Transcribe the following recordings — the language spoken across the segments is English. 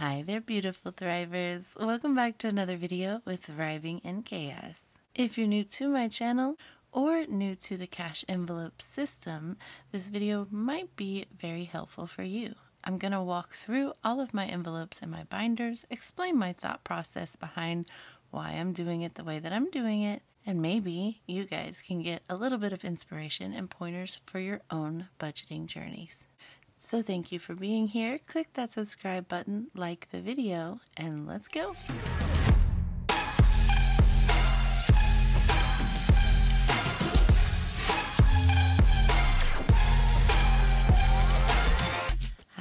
Hi there, beautiful thrivers. Welcome back to another video with Thriving in Chaos. If you're new to my channel or new to the cash envelope system, this video might be very helpful for you. I'm going to walk through all of my envelopes and my binders, explain my thought process behind why I'm doing it the way that I'm doing it, and maybe you guys can get a little bit of inspiration and pointers for your own budgeting journeys. So thank you for being here. Click that subscribe button, like the video, and let's go.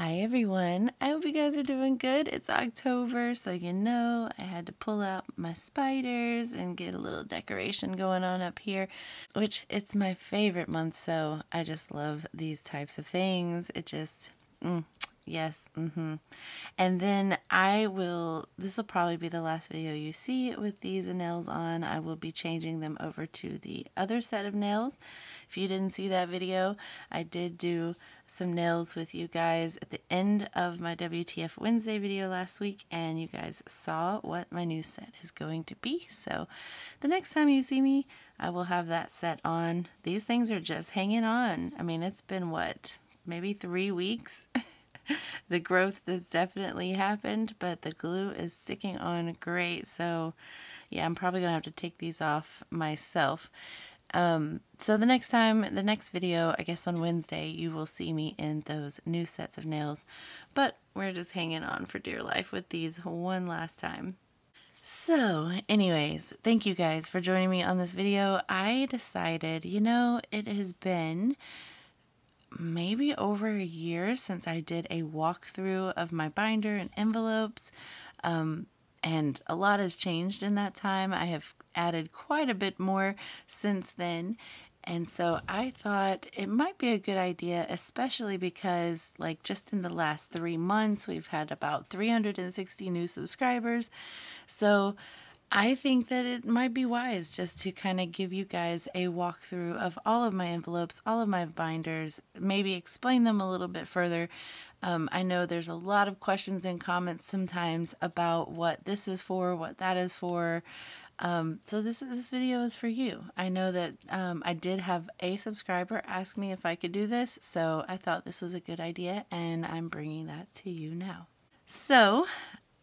Hi everyone, I hope you guys are doing good. It's October, so you know I had to pull out my spiders and get a little decoration going on up here, which it's my favorite month, so I just love these types of things. It just, mm, yes, mm-hmm. And then I will, this will probably be the last video you see with these nails on. I will be changing them over to the other set of nails. If you didn't see that video, I did do some nails with you guys at the end of my WTF Wednesday video last week and you guys saw what my new set is going to be. So the next time you see me, I will have that set on. These things are just hanging on. I mean, it's been what, maybe three weeks? the growth has definitely happened, but the glue is sticking on great. So yeah, I'm probably to have to take these off myself. Um, so the next time, the next video, I guess on Wednesday, you will see me in those new sets of nails. But we're just hanging on for dear life with these one last time. So anyways, thank you guys for joining me on this video. I decided, you know, it has been maybe over a year since I did a walkthrough of my binder and envelopes. Um, and a lot has changed in that time. I have added quite a bit more since then. And so I thought it might be a good idea, especially because, like, just in the last three months, we've had about 360 new subscribers. So I think that it might be wise just to kind of give you guys a walkthrough of all of my envelopes, all of my binders, maybe explain them a little bit further. Um, I know there's a lot of questions and comments sometimes about what this is for, what that is for. Um, so this this video is for you. I know that um, I did have a subscriber ask me if I could do this, so I thought this was a good idea, and I'm bringing that to you now. So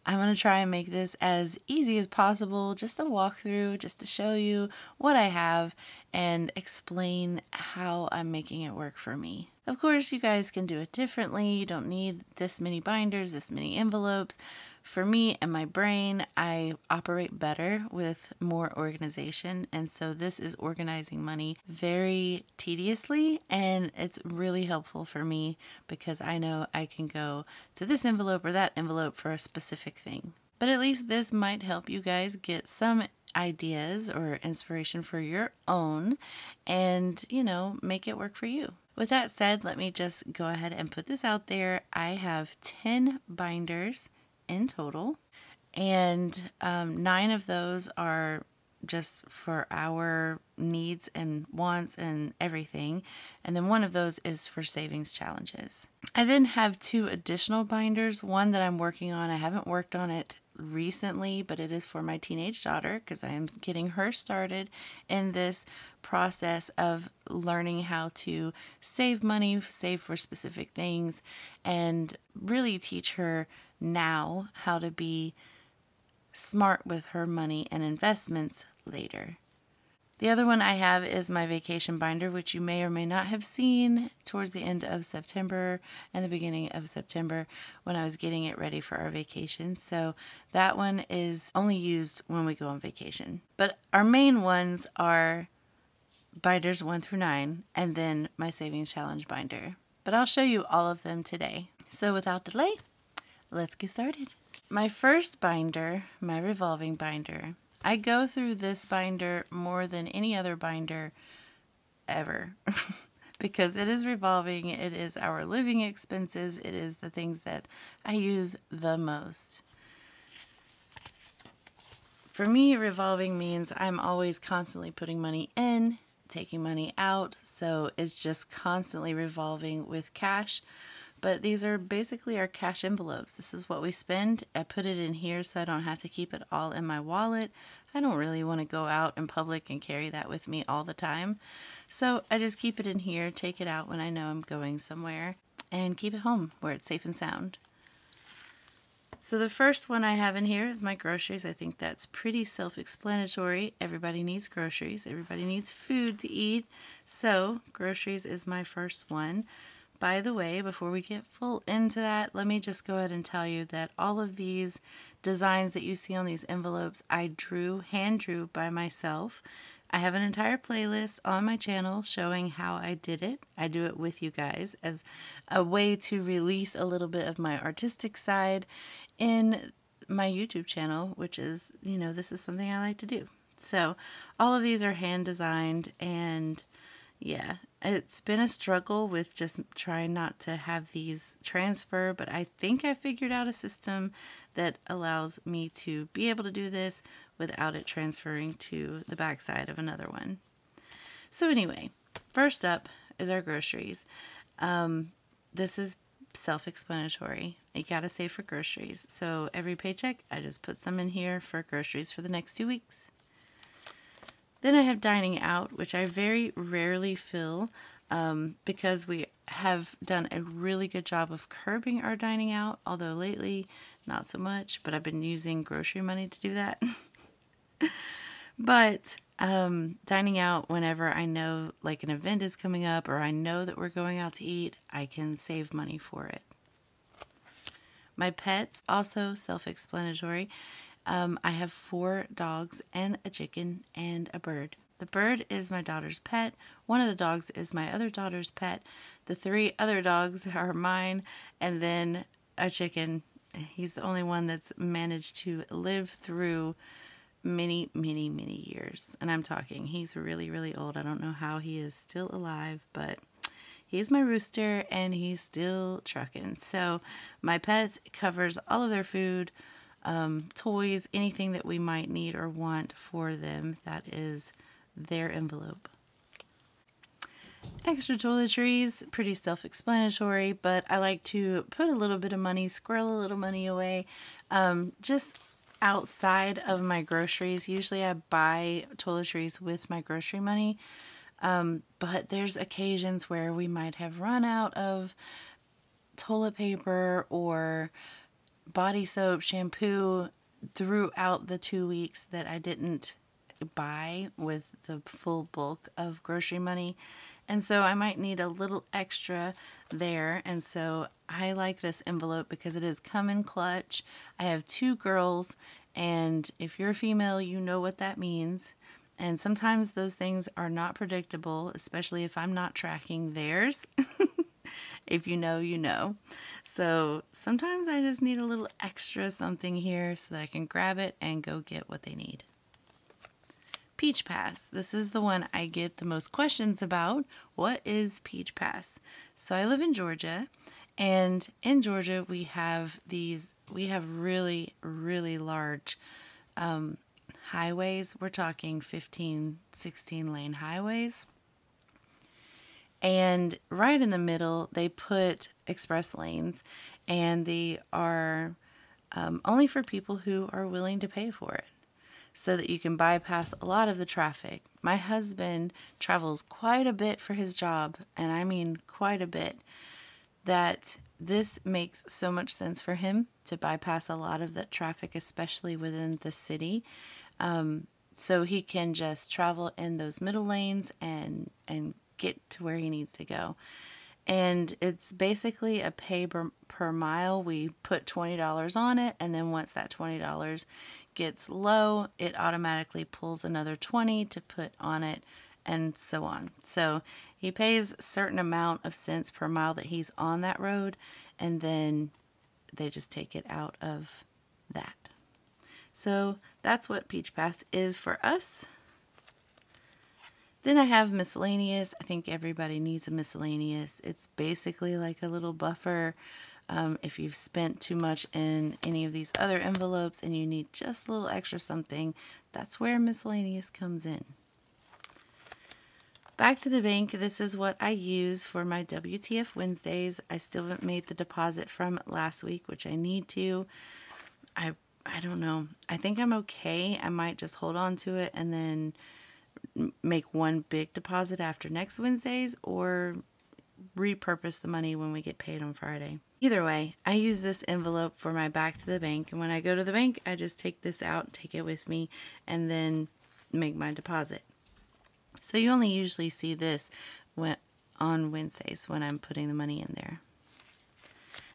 I'm going to try and make this as easy as possible, just a walkthrough, just to show you what I have and explain how I'm making it work for me. Of course, you guys can do it differently. You don't need this many binders, this many envelopes. For me and my brain, I operate better with more organization. And so this is organizing money very tediously. And it's really helpful for me because I know I can go to this envelope or that envelope for a specific thing. But at least this might help you guys get some ideas or inspiration for your own and, you know, make it work for you. With that said, let me just go ahead and put this out there. I have 10 binders in total, and um, nine of those are just for our needs and wants and everything. And then one of those is for savings challenges. I then have two additional binders, one that I'm working on. I haven't worked on it recently, but it is for my teenage daughter because I am getting her started in this process of learning how to save money, save for specific things, and really teach her now how to be smart with her money and investments later. The other one I have is my vacation binder, which you may or may not have seen towards the end of September and the beginning of September when I was getting it ready for our vacation. So that one is only used when we go on vacation. But our main ones are binders 1 through 9 and then my savings challenge binder. But I'll show you all of them today. So without delay, let's get started. My first binder, my revolving binder, I go through this binder more than any other binder ever because it is revolving, it is our living expenses, it is the things that I use the most. For me, revolving means I'm always constantly putting money in, taking money out, so it's just constantly revolving with cash But these are basically our cash envelopes. This is what we spend. I put it in here so I don't have to keep it all in my wallet. I don't really want to go out in public and carry that with me all the time. So I just keep it in here, take it out when I know I'm going somewhere, and keep it home where it's safe and sound. So the first one I have in here is my groceries. I think that's pretty self-explanatory. Everybody needs groceries. Everybody needs food to eat. So groceries is my first one. By the way, before we get full into that, let me just go ahead and tell you that all of these designs that you see on these envelopes, I drew, hand drew by myself. I have an entire playlist on my channel showing how I did it. I do it with you guys as a way to release a little bit of my artistic side in my YouTube channel, which is, you know, this is something I like to do. So all of these are hand designed and yeah, it's been a struggle with just trying not to have these transfer, but I think I figured out a system that allows me to be able to do this without it transferring to the backside of another one. So anyway, first up is our groceries. Um, this is self-explanatory. You gotta save for groceries. So every paycheck, I just put some in here for groceries for the next two weeks. Then I have dining out, which I very rarely fill um, because we have done a really good job of curbing our dining out, although lately not so much, but I've been using grocery money to do that. but um, dining out whenever I know like an event is coming up or I know that we're going out to eat, I can save money for it. My pets, also self explanatory. Um, I have four dogs and a chicken and a bird. The bird is my daughter's pet. One of the dogs is my other daughter's pet. The three other dogs are mine. And then a chicken. He's the only one that's managed to live through many, many, many years. And I'm talking, he's really, really old. I don't know how he is still alive, but he's my rooster and he's still trucking. So my pets covers all of their food, um, toys, anything that we might need or want for them. That is their envelope. Extra toiletries, pretty self-explanatory, but I like to put a little bit of money, squirrel a little money away, um, just outside of my groceries. Usually I buy toiletries with my grocery money, um, but there's occasions where we might have run out of toilet paper or body soap, shampoo throughout the two weeks that I didn't buy with the full bulk of grocery money. And so I might need a little extra there. And so I like this envelope because it is come in clutch. I have two girls, and if you're a female, you know what that means. And sometimes those things are not predictable, especially if I'm not tracking theirs. if you know, you know. So sometimes I just need a little extra something here so that I can grab it and go get what they need. Peach Pass. This is the one I get the most questions about. What is Peach Pass? So I live in Georgia, and in Georgia we have these, we have really, really large um, highways. We're talking 15, 16 lane highways. And right in the middle, they put express lanes, and they are um, only for people who are willing to pay for it so that you can bypass a lot of the traffic. My husband travels quite a bit for his job, and I mean quite a bit, that this makes so much sense for him to bypass a lot of the traffic, especially within the city. Um, so he can just travel in those middle lanes and and get to where he needs to go. And it's basically a pay per, per mile. We put $20 on it, and then once that $20 gets low, it automatically pulls another 20 to put on it and so on. So he pays a certain amount of cents per mile that he's on that road and then they just take it out of that. So that's what Peach Pass is for us. Then I have miscellaneous. I think everybody needs a miscellaneous. It's basically like a little buffer um, if you've spent too much in any of these other envelopes and you need just a little extra something, that's where miscellaneous comes in. Back to the bank, this is what I use for my WTF Wednesdays. I still haven't made the deposit from last week, which I need to. I I don't know. I think I'm okay. I might just hold on to it and then make one big deposit after next Wednesdays or repurpose the money when we get paid on Friday. Either way, I use this envelope for my back to the bank and when I go to the bank, I just take this out, take it with me and then make my deposit. So you only usually see this when on Wednesdays when I'm putting the money in there.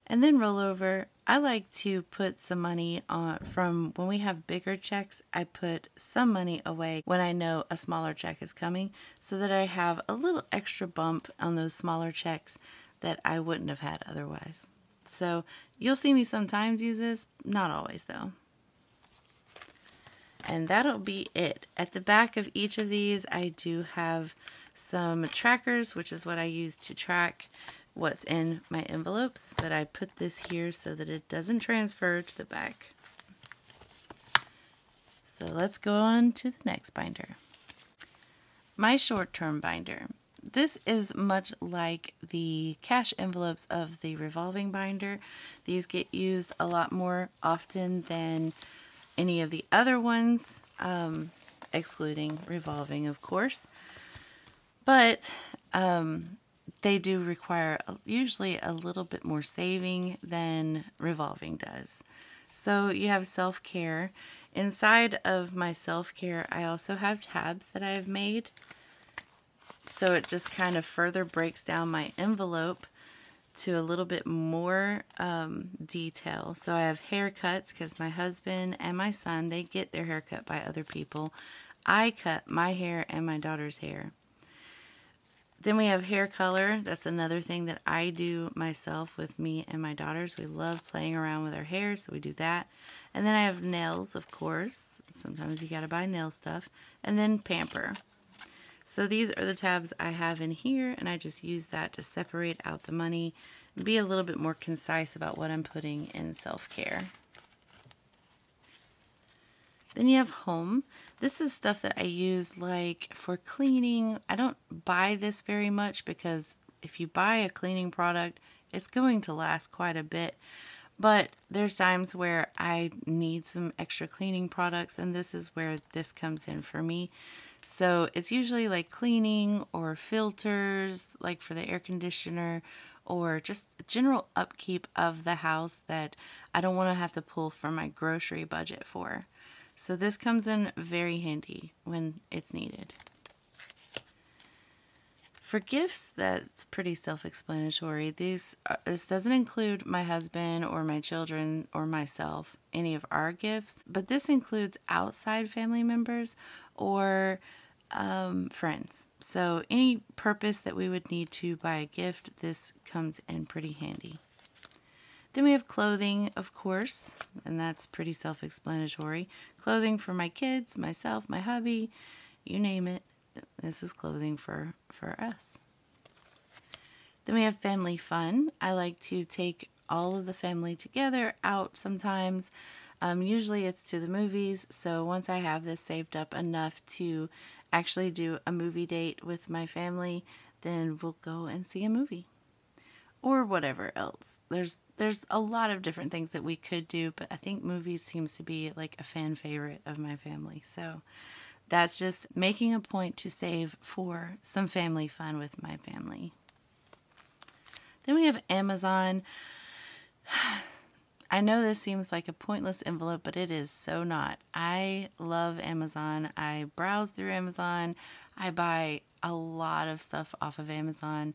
And then rollover, I like to put some money on from when we have bigger checks, I put some money away when I know a smaller check is coming so that I have a little extra bump on those smaller checks that I wouldn't have had otherwise. So you'll see me sometimes use this, not always though. And that'll be it. At the back of each of these, I do have some trackers, which is what I use to track what's in my envelopes, but I put this here so that it doesn't transfer to the back. So let's go on to the next binder. My short-term binder. This is much like the cash envelopes of the revolving binder. These get used a lot more often than any of the other ones, um, excluding revolving, of course. But um, they do require usually a little bit more saving than revolving does. So you have self-care. Inside of my self-care, I also have tabs that I have made. So it just kind of further breaks down my envelope to a little bit more um, detail. So I have haircuts because my husband and my son, they get their hair cut by other people. I cut my hair and my daughter's hair. Then we have hair color. That's another thing that I do myself with me and my daughters. We love playing around with our hair, so we do that. And then I have nails, of course. Sometimes you gotta buy nail stuff. And then pamper. So these are the tabs I have in here, and I just use that to separate out the money and be a little bit more concise about what I'm putting in self-care. Then you have home. This is stuff that I use like for cleaning. I don't buy this very much because if you buy a cleaning product, it's going to last quite a bit. But there's times where I need some extra cleaning products and this is where this comes in for me. So it's usually like cleaning or filters, like for the air conditioner or just general upkeep of the house that I don't want to have to pull from my grocery budget for. So this comes in very handy when it's needed. For gifts, that's pretty self-explanatory. These uh, This doesn't include my husband or my children or myself, any of our gifts, but this includes outside family members or um, friends. So any purpose that we would need to buy a gift, this comes in pretty handy. Then we have clothing, of course, and that's pretty self-explanatory. Clothing for my kids, myself, my hubby, you name it. This is clothing for, for us. Then we have family fun. I like to take all of the family together out sometimes. Um, usually it's to the movies, so once I have this saved up enough to actually do a movie date with my family, then we'll go and see a movie or whatever else. There's there's a lot of different things that we could do, but I think movies seems to be like a fan favorite of my family. So that's just making a point to save for some family fun with my family. Then we have Amazon. I know this seems like a pointless envelope, but it is so not. I love Amazon. I browse through Amazon. I buy a lot of stuff off of Amazon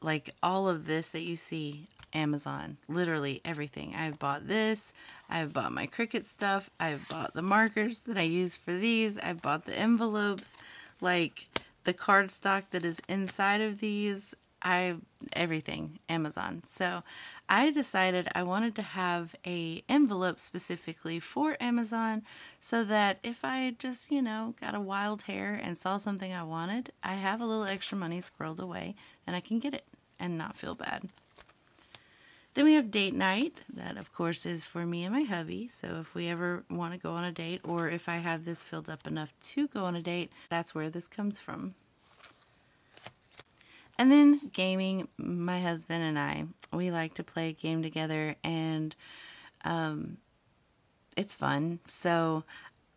like all of this that you see Amazon literally everything. I've bought this I've bought my Cricut stuff I've bought the markers that I use for these I've bought the envelopes like the cardstock that is inside of these I everything Amazon. So I decided I wanted to have a envelope specifically for Amazon so that if I just you know got a wild hair and saw something I wanted I have a little extra money squirreled away and I can get it and not feel bad. Then we have date night. That, of course, is for me and my hubby. So if we ever want to go on a date or if I have this filled up enough to go on a date, that's where this comes from. And then gaming, my husband and I, we like to play a game together and um, it's fun. So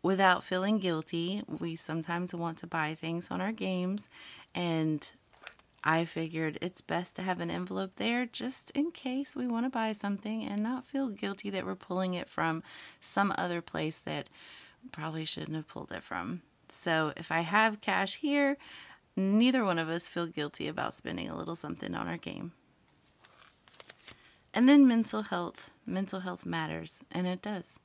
without feeling guilty, we sometimes want to buy things on our games and I figured it's best to have an envelope there just in case we want to buy something and not feel guilty that we're pulling it from some other place that probably shouldn't have pulled it from. So if I have cash here, neither one of us feel guilty about spending a little something on our game. And then mental health. Mental health matters, and it does.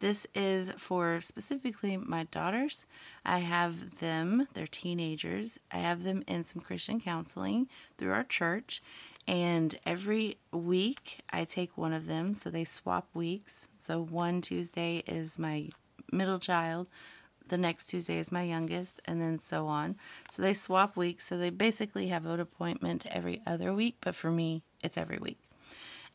This is for specifically my daughters. I have them, they're teenagers. I have them in some Christian counseling through our church. And every week I take one of them, so they swap weeks. So one Tuesday is my middle child, the next Tuesday is my youngest, and then so on. So they swap weeks, so they basically have an appointment every other week, but for me, it's every week.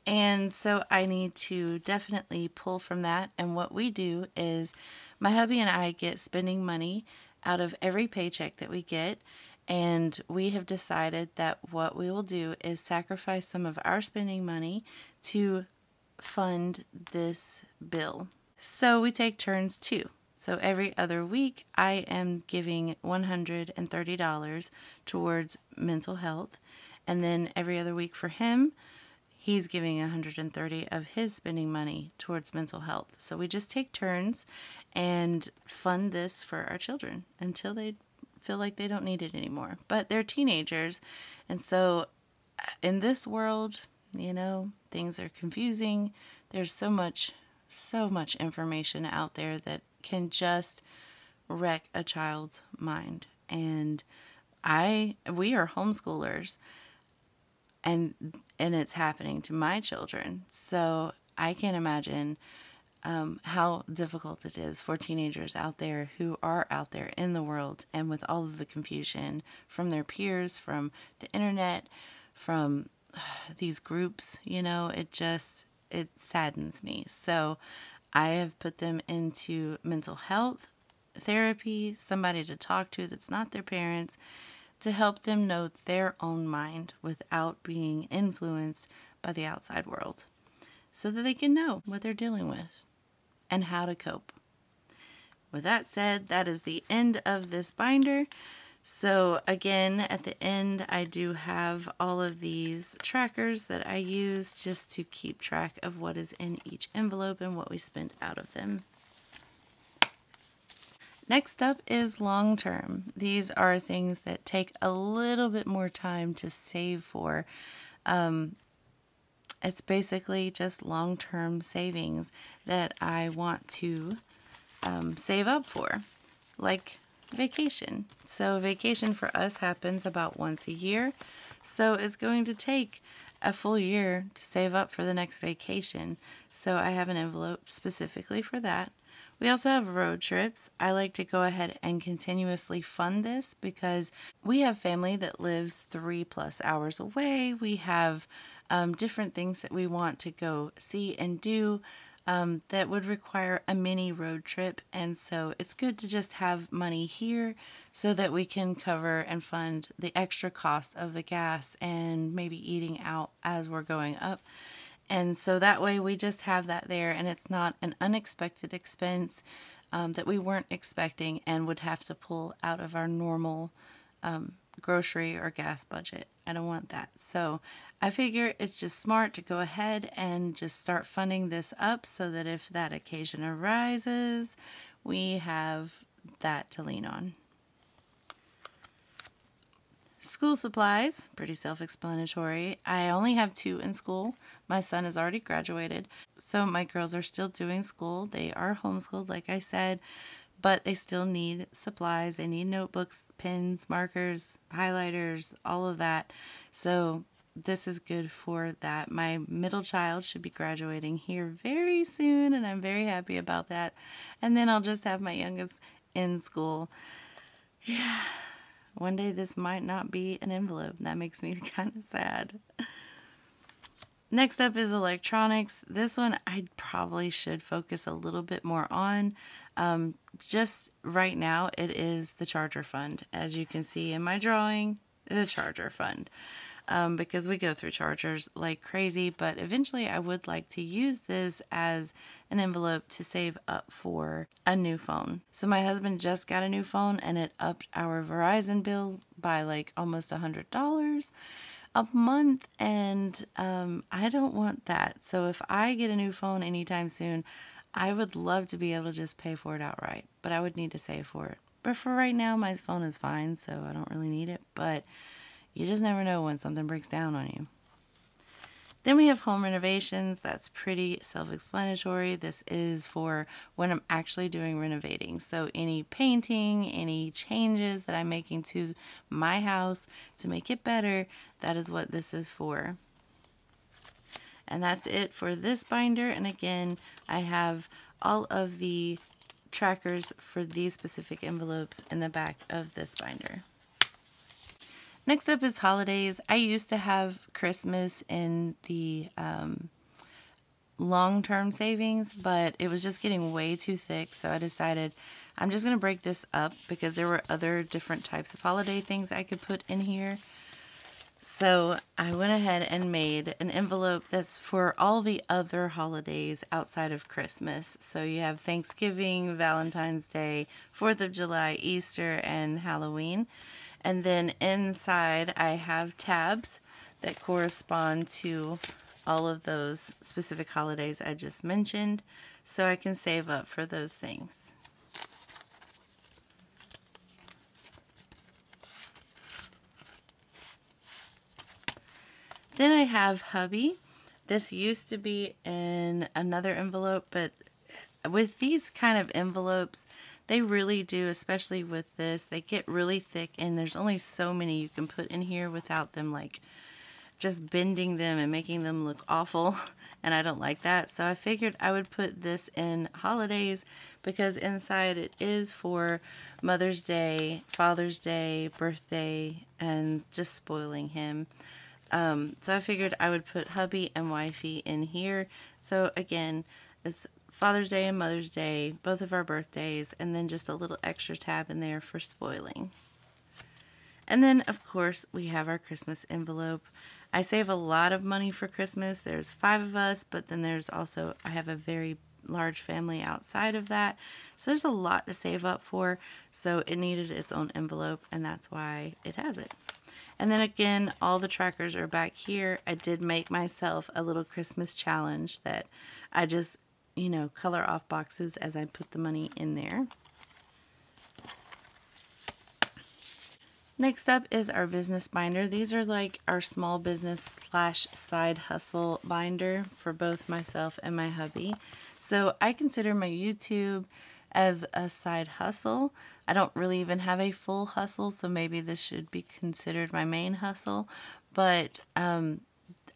And so I need to definitely pull from that. And what we do is my hubby and I get spending money out of every paycheck that we get. And we have decided that what we will do is sacrifice some of our spending money to fund this bill. So we take turns too. So every other week, I am giving $130 towards mental health. And then every other week for him, he's giving 130 of his spending money towards mental health. So we just take turns and fund this for our children until they feel like they don't need it anymore. But they're teenagers, and so uh, in this world, you know, things are confusing. There's so much so much information out there that can just wreck a child's mind. And I we are homeschoolers and and it's happening to my children. So I can't imagine um, how difficult it is for teenagers out there who are out there in the world and with all of the confusion from their peers, from the internet, from these groups. You know, it just it saddens me. So I have put them into mental health therapy, somebody to talk to that's not their parents to help them know their own mind without being influenced by the outside world so that they can know what they're dealing with and how to cope. With that said, that is the end of this binder. So again, at the end, I do have all of these trackers that I use just to keep track of what is in each envelope and what we spent out of them. Next up is long term. These are things that take a little bit more time to save for. Um, it's basically just long term savings that I want to um, save up for, like vacation. So, vacation for us happens about once a year. So, it's going to take a full year to save up for the next vacation. So, I have an envelope specifically for that. We also have road trips. I like to go ahead and continuously fund this because we have family that lives three plus hours away. We have um, different things that we want to go see and do um, that would require a mini road trip. And so it's good to just have money here so that we can cover and fund the extra cost of the gas and maybe eating out as we're going up. And so that way we just have that there and it's not an unexpected expense um, that we weren't expecting and would have to pull out of our normal um, grocery or gas budget. I don't want that. So I figure it's just smart to go ahead and just start funding this up so that if that occasion arises, we have that to lean on. School supplies, pretty self explanatory. I only have two in school. My son has already graduated, so my girls are still doing school. They are homeschooled, like I said, but they still need supplies. They need notebooks, pens, markers, highlighters, all of that. So this is good for that. My middle child should be graduating here very soon, and I'm very happy about that. And then I'll just have my youngest in school. Yeah one day this might not be an envelope. That makes me kind of sad. Next up is electronics. This one I probably should focus a little bit more on. Um, just right now, it is the charger fund. As you can see in my drawing, the charger fund um, because we go through chargers like crazy. But eventually, I would like to use this as an envelope to save up for a new phone. So, my husband just got a new phone and it upped our Verizon bill by like almost a $100 a month and um, I don't want that. So if I get a new phone anytime soon, I would love to be able to just pay for it outright, but I would need to save for it. But for right now, my phone is fine, so I don't really need it. But you just never know when something breaks down on you. Then we have home renovations. That's pretty self explanatory. This is for when I'm actually doing renovating. So, any painting, any changes that I'm making to my house to make it better, that is what this is for. And that's it for this binder. And again, I have all of the trackers for these specific envelopes in the back of this binder. Next up is holidays. I used to have Christmas in the um, long term savings, but it was just getting way too thick. So I decided I'm just going to break this up because there were other different types of holiday things I could put in here. So I went ahead and made an envelope that's for all the other holidays outside of Christmas. So you have Thanksgiving, Valentine's Day, 4th of July, Easter, and Halloween. And then inside I have tabs that correspond to all of those specific holidays I just mentioned so I can save up for those things. Then I have hubby. This used to be in another envelope, but with these kind of envelopes, they really do, especially with this. They get really thick, and there's only so many you can put in here without them like just bending them and making them look awful. And I don't like that. So I figured I would put this in holidays because inside it is for Mother's Day, Father's Day, birthday, and just spoiling him. Um, so I figured I would put hubby and wifey in here. So again, it's Father's Day and Mother's Day, both of our birthdays, and then just a little extra tab in there for spoiling. And then, of course, we have our Christmas envelope. I save a lot of money for Christmas. There's five of us, but then there's also, I have a very large family outside of that. So there's a lot to save up for. So it needed its own envelope, and that's why it has it. And then again, all the trackers are back here. I did make myself a little Christmas challenge that I just you know, color off boxes as I put the money in there. Next up is our business binder. These are like our small business slash side hustle binder for both myself and my hubby. So I consider my YouTube as a side hustle. I don't really even have a full hustle, so maybe this should be considered my main hustle. But um,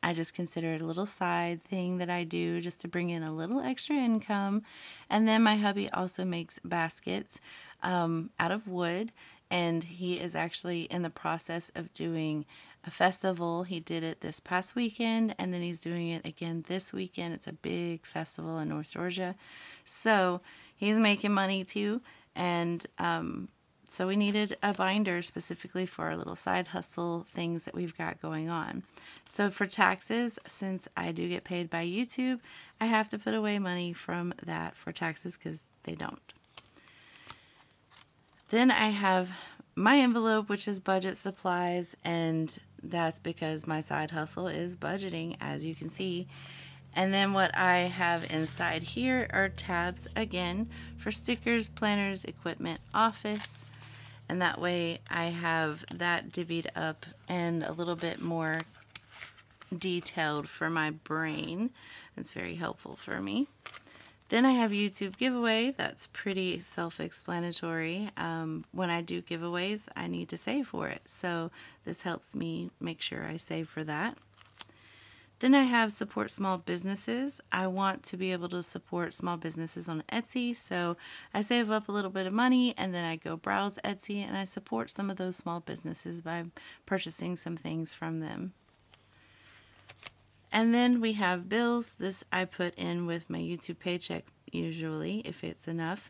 I just consider it a little side thing that I do just to bring in a little extra income. And then my hubby also makes baskets um, out of wood, and he is actually in the process of doing a festival. He did it this past weekend, and then he's doing it again this weekend. It's a big festival in North Georgia. So he's making money too. And um, so we needed a binder specifically for our little side hustle things that we've got going on. So for taxes, since I do get paid by YouTube, I have to put away money from that for taxes because they don't. Then I have my envelope, which is budget supplies, and that's because my side hustle is budgeting, as you can see. And then what I have inside here are tabs again for stickers, planners, equipment, office, and that way I have that divvied up and a little bit more detailed for my brain. It's very helpful for me. Then I have YouTube giveaway. That's pretty self-explanatory. Um, when I do giveaways, I need to save for it. So this helps me make sure I save for that. Then I have support small businesses. I want to be able to support small businesses on Etsy, so I save up a little bit of money and then I go browse Etsy and I support some of those small businesses by purchasing some things from them. And then we have bills. This I put in with my YouTube paycheck usually, if it's enough.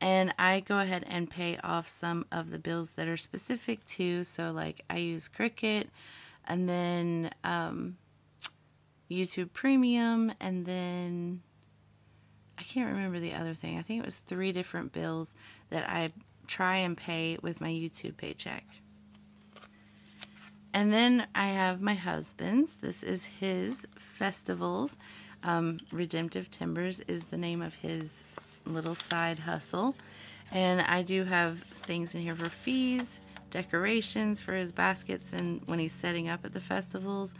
And I go ahead and pay off some of the bills that are specific to, so like I use Cricut and then um, YouTube Premium, and then I can't remember the other thing. I think it was three different bills that I try and pay with my YouTube paycheck. And then I have my husband's. This is his festivals. Um, Redemptive Timbers is the name of his little side hustle. And I do have things in here for fees, decorations for his baskets and when he's setting up at the festivals,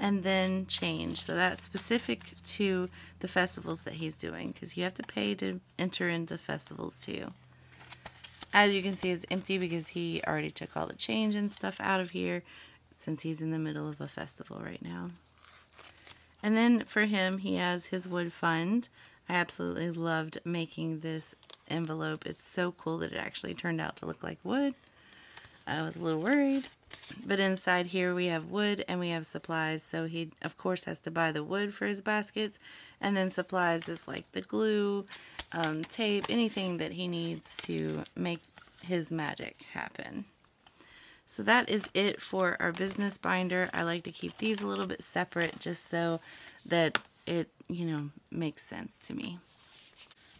and then change. So that's specific to the festivals that he's doing because you have to pay to enter into festivals too. As you can see, it's empty because he already took all the change and stuff out of here since he's in the middle of a festival right now. And then for him, he has his wood fund. I absolutely loved making this envelope. It's so cool that it actually turned out to look like wood. I was a little worried. But inside here we have wood and we have supplies. So he, of course, has to buy the wood for his baskets. And then supplies is like the glue, um, tape, anything that he needs to make his magic happen. So that is it for our business binder. I like to keep these a little bit separate just so that it, you know, makes sense to me.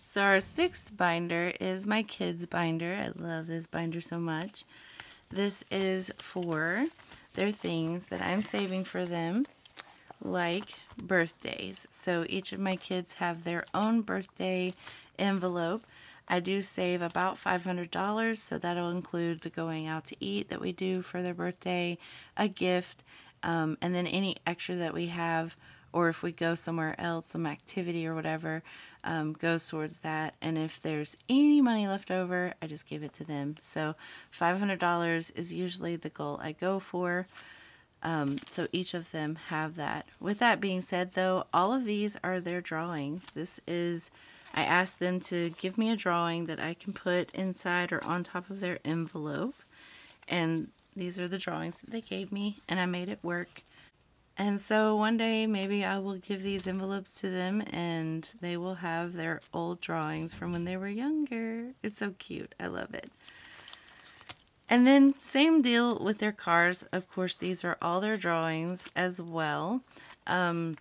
So our sixth binder is my kids binder. I love this binder so much. This is for their things that I'm saving for them, like birthdays. So each of my kids have their own birthday envelope. I do save about $500, so that'll include the going out to eat that we do for their birthday, a gift, um, and then any extra that we have or if we go somewhere else, some activity or whatever, um, goes towards that. And if there's any money left over, I just give it to them. So $500 is usually the goal I go for. Um, so each of them have that. With that being said, though, all of these are their drawings. This is, I asked them to give me a drawing that I can put inside or on top of their envelope. And these are the drawings that they gave me, and I made it work. And so one day maybe I will give these envelopes to them and they will have their old drawings from when they were younger. It's so cute. I love it. And then same deal with their cars. Of course, these are all their drawings as well. Um,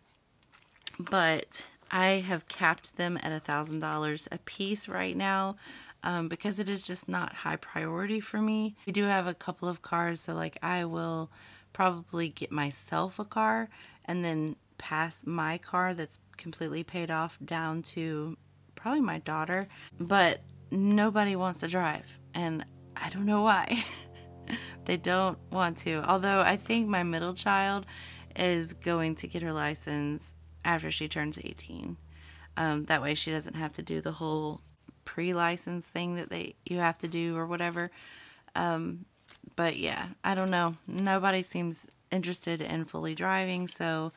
but I have capped them at a $1,000 a piece right now um, because it is just not high priority for me. We do have a couple of cars, so like I will probably get myself a car and then pass my car that's completely paid off down to probably my daughter. But nobody wants to drive, and I don't know why. they don't want to. Although I think my middle child is going to get her license after she turns 18. Um, that way she doesn't have to do the whole pre-license thing that they you have to do or whatever. Um, but yeah, I don't know. Nobody seems interested in fully driving, so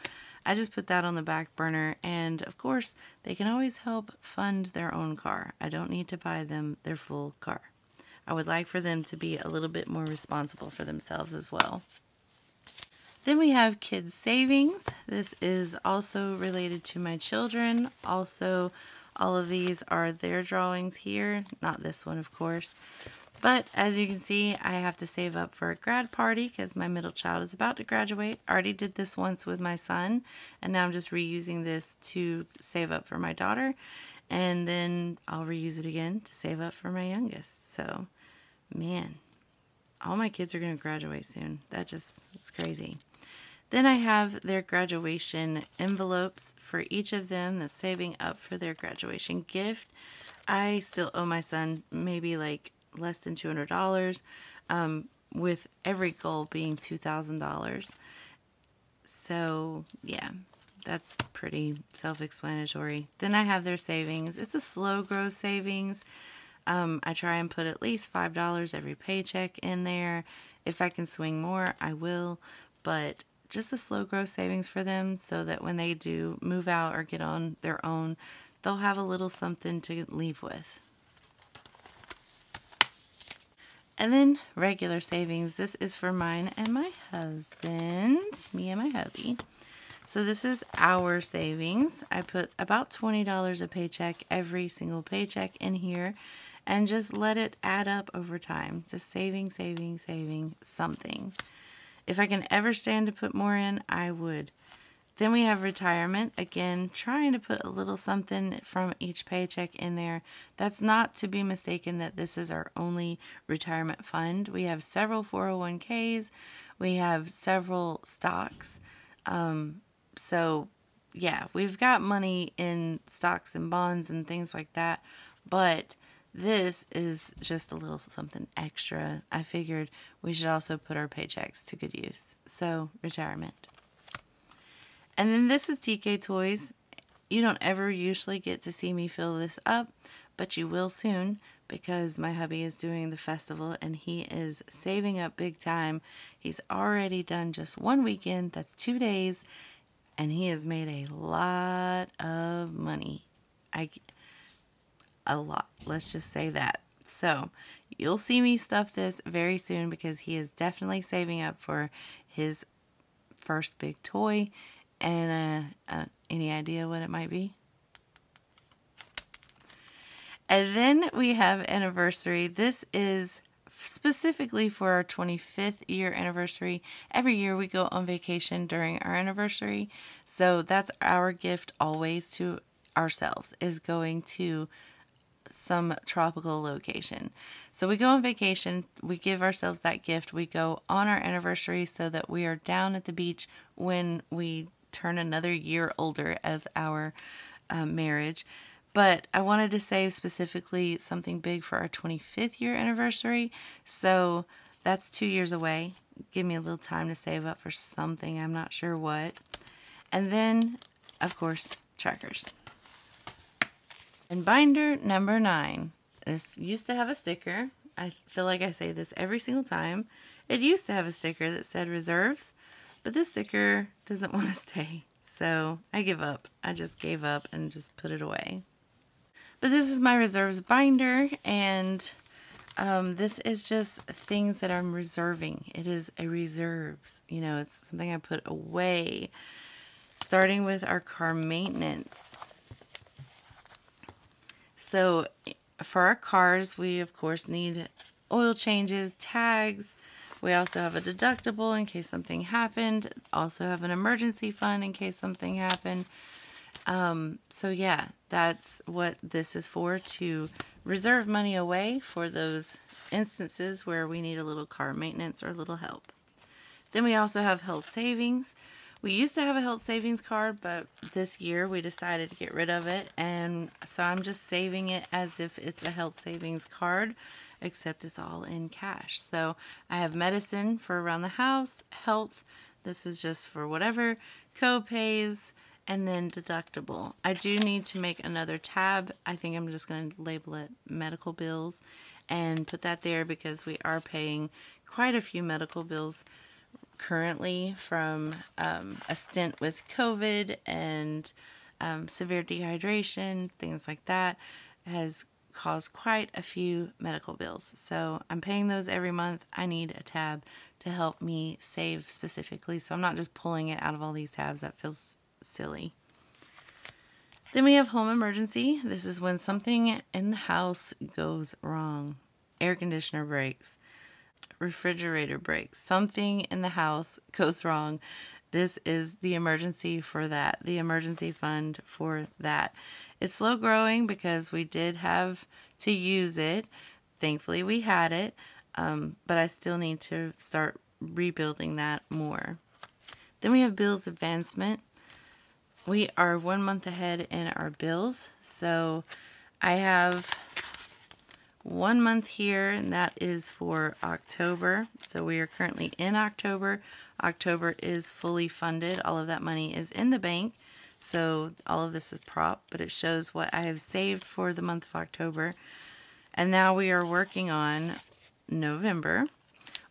I just put that on the back burner. And of course, they can always help fund their own car. I don't need to buy them their full car. I would like for them to be a little bit more responsible for themselves as well. Then we have kids savings. This is also related to my children. Also, all of these are their drawings here. Not this one, of course. But as you can see, I have to save up for a grad party because my middle child is about to graduate. I already did this once with my son, and now I'm just reusing this to save up for my daughter. And then I'll reuse it again to save up for my youngest. So, man, all my kids are going to graduate soon. That just, it's crazy. Then I have their graduation envelopes for each of them that's saving up for their graduation gift. I still owe my son maybe like less than $200 um, with every goal being $2,000. So yeah, that's pretty self-explanatory. Then I have their savings. It's a slow grow savings. Um, I try and put at least $5 every paycheck in there. If I can swing more, I will. But just a slow growth savings for them so that when they do move out or get on their own, they'll have a little something to leave with. And then regular savings. This is for mine and my husband, me and my hubby. So this is our savings. I put about $20 a paycheck, every single paycheck in here, and just let it add up over time. Just saving, saving, saving something. If I can ever stand to put more in, I would. Then we have retirement. Again, trying to put a little something from each paycheck in there. That's not to be mistaken that this is our only retirement fund. We have several 401ks. We have several stocks. Um, so, yeah, we've got money in stocks and bonds and things like that. But this is just a little something extra. I figured we should also put our paychecks to good use. So, retirement. And then this is TK Toys. You don't ever usually get to see me fill this up, but you will soon because my hubby is doing the festival and he is saving up big time. He's already done just one weekend, that's two days, and he has made a lot of money. I a lot. Let's just say that. So, you'll see me stuff this very soon because he is definitely saving up for his first big toy and uh, uh, any idea what it might be? And then we have anniversary. This is specifically for our 25th year anniversary. Every year we go on vacation during our anniversary. So that's our gift always to ourselves is going to some tropical location. So we go on vacation, we give ourselves that gift. We go on our anniversary so that we are down at the beach when we turn another year older as our uh, marriage. But I wanted to save specifically something big for our 25th year anniversary. So that's two years away. Give me a little time to save up for something. I'm not sure what. And then, of course, trackers. And binder number nine. This used to have a sticker. I feel like I say this every single time. It used to have a sticker that said reserves. But this sticker doesn't want to stay, so I give up. I just gave up and just put it away. But this is my reserves binder, and um, this is just things that I'm reserving. It is a reserves. You know, it's something I put away. Starting with our car maintenance. So for our cars, we of course need oil changes, tags, we also have a deductible in case something happened. Also have an emergency fund in case something happened. Um, so yeah, that's what this is for, to reserve money away for those instances where we need a little car maintenance or a little help. Then we also have health savings. We used to have a health savings card, but this year we decided to get rid of it. And so I'm just saving it as if it's a health savings card except it's all in cash. So I have medicine for around the house, health, this is just for whatever, co-pays, and then deductible. I do need to make another tab. I think I'm just going to label it medical bills and put that there because we are paying quite a few medical bills currently from um, a stint with COVID and um, severe dehydration, things like that has cause quite a few medical bills. So I'm paying those every month. I need a tab to help me save specifically. So I'm not just pulling it out of all these tabs. That feels silly. Then we have home emergency. This is when something in the house goes wrong. Air conditioner breaks, refrigerator breaks, something in the house goes wrong. This is the emergency for that, the emergency fund for that. It's slow growing because we did have to use it. Thankfully, we had it, um, but I still need to start rebuilding that more. Then we have bills advancement. We are one month ahead in our bills, so I have one month here, and that is for October. So we are currently in October. October is fully funded. All of that money is in the bank. So all of this is prop, but it shows what I have saved for the month of October. And now we are working on November,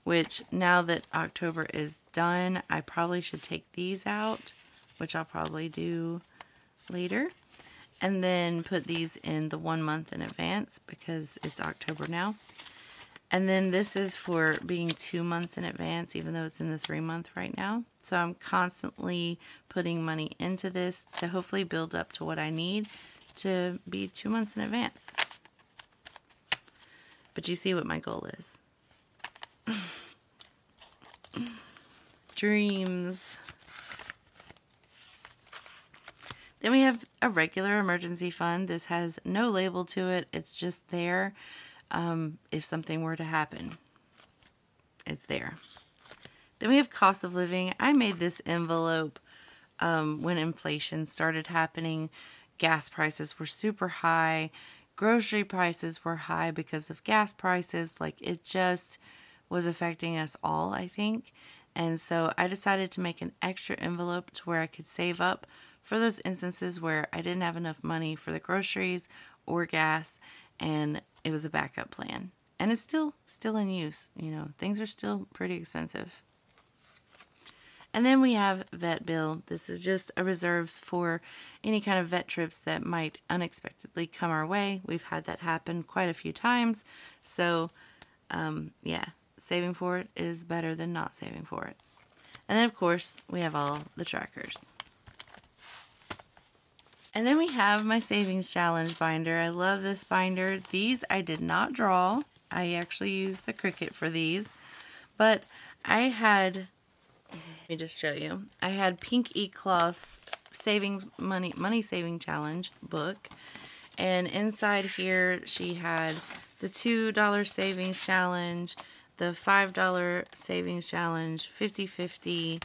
which now that October is done, I probably should take these out, which I'll probably do later. And then put these in the one month in advance because it's October now. And then this is for being two months in advance, even though it's in the three month right now. So I'm constantly putting money into this to hopefully build up to what I need to be two months in advance. But you see what my goal is. Dreams. Then we have a regular emergency fund. This has no label to it. It's just there um, if something were to happen. It's there. Then we have cost of living. I made this envelope um, when inflation started happening. Gas prices were super high. Grocery prices were high because of gas prices. Like it just was affecting us all, I think. And so I decided to make an extra envelope to where I could save up for those instances where I didn't have enough money for the groceries or gas and it was a backup plan. And it's still still in use, you know. Things are still pretty expensive. And then we have vet bill. This is just a reserves for any kind of vet trips that might unexpectedly come our way. We've had that happen quite a few times. So, um, yeah, saving for it is better than not saving for it. And then, of course, we have all the trackers. And then we have my savings challenge binder. I love this binder. These I did not draw. I actually used the Cricut for these. But I had, let me just show you. I had Pink Ecloth's saving money money saving challenge book. And inside here she had the $2 savings challenge, the $5 savings challenge, 50-50,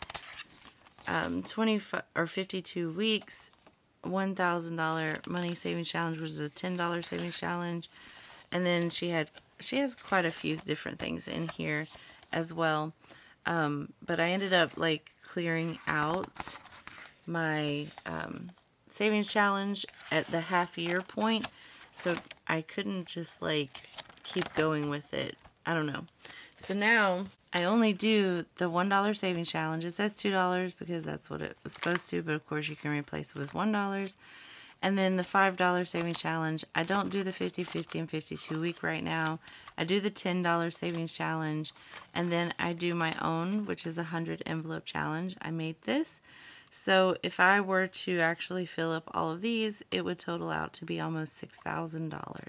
um, 25 or 52 weeks, $1,000 money savings challenge was a $10 savings challenge. And then she had, she has quite a few different things in here as well. Um, but I ended up like clearing out my um, savings challenge at the half year point. So I couldn't just like keep going with it. I don't know. So now I only do the $1 savings challenge. It says $2 because that's what it was supposed to, but of course you can replace it with $1. And then the $5 savings challenge, I don't do the 50, 50, and 52 week right now. I do the $10 savings challenge, and then I do my own, which is a 100 envelope challenge. I made this. So if I were to actually fill up all of these, it would total out to be almost $6,000,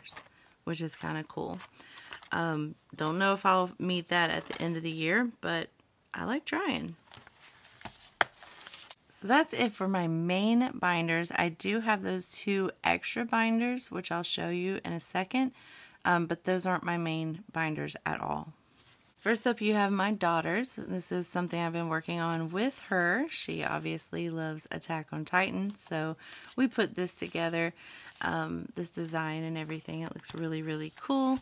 which is kind of cool. Um, don't know if I'll meet that at the end of the year, but I like trying. So that's it for my main binders. I do have those two extra binders, which I'll show you in a second, um, but those aren't my main binders at all. First up, you have my daughters. This is something I've been working on with her. She obviously loves Attack on Titan, so we put this together, um, this design and everything. It looks really, really cool.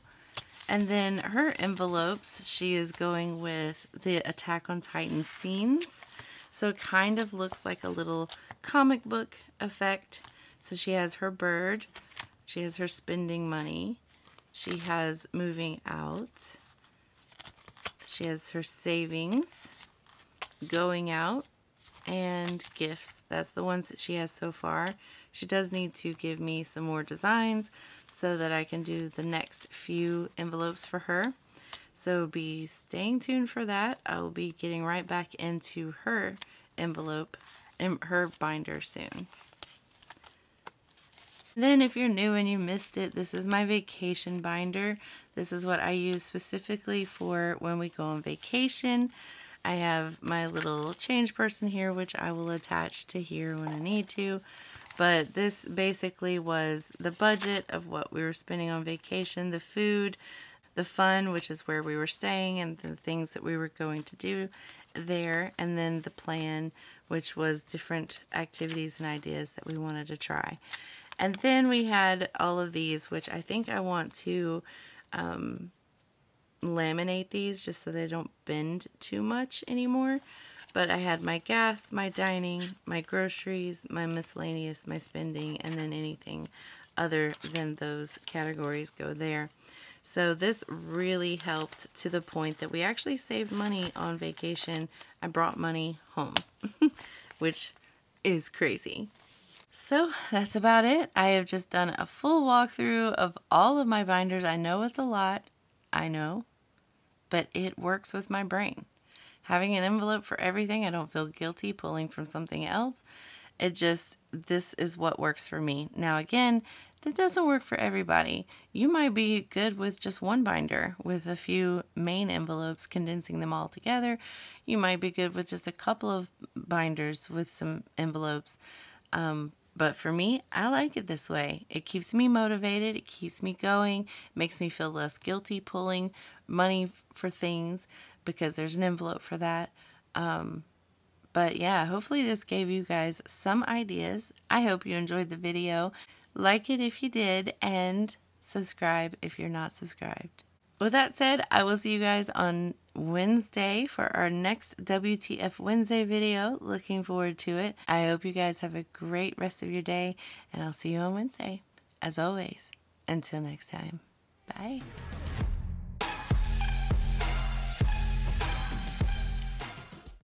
And then her envelopes, she is going with the Attack on Titan scenes. So it kind of looks like a little comic book effect. So she has her bird, she has her spending money, she has moving out, she has her savings, going out, and gifts. That's the ones that she has so far. She does need to give me some more designs so that I can do the next few envelopes for her. So be staying tuned for that. I will be getting right back into her envelope and her binder soon. Then if you're new and you missed it, this is my vacation binder. This is what I use specifically for when we go on vacation. I have my little change person here, which I will attach to here when I need to. But this basically was the budget of what we were spending on vacation, the food, the fun, which is where we were staying, and the things that we were going to do there, and then the plan, which was different activities and ideas that we wanted to try. And then we had all of these, which I think I want to um, laminate these just so they don't bend too much anymore. But I had my gas, my dining, my groceries, my miscellaneous, my spending, and then anything other than those categories go there. So this really helped to the point that we actually saved money on vacation. I brought money home, which is crazy. So that's about it. I have just done a full walkthrough of all of my binders. I know it's a lot. I know but it works with my brain. Having an envelope for everything, I don't feel guilty pulling from something else. It just, this is what works for me. Now, again, that doesn't work for everybody. You might be good with just one binder with a few main envelopes, condensing them all together. You might be good with just a couple of binders with some envelopes. Um, but for me, I like it this way. It keeps me motivated, it keeps me going, makes me feel less guilty pulling money for things because there's an envelope for that. Um, but yeah, hopefully this gave you guys some ideas. I hope you enjoyed the video. Like it if you did, and subscribe if you're not subscribed. With that said, I will see you guys on Wednesday for our next WTF Wednesday video. Looking forward to it. I hope you guys have a great rest of your day, and I'll see you on Wednesday. As always, until next time, bye.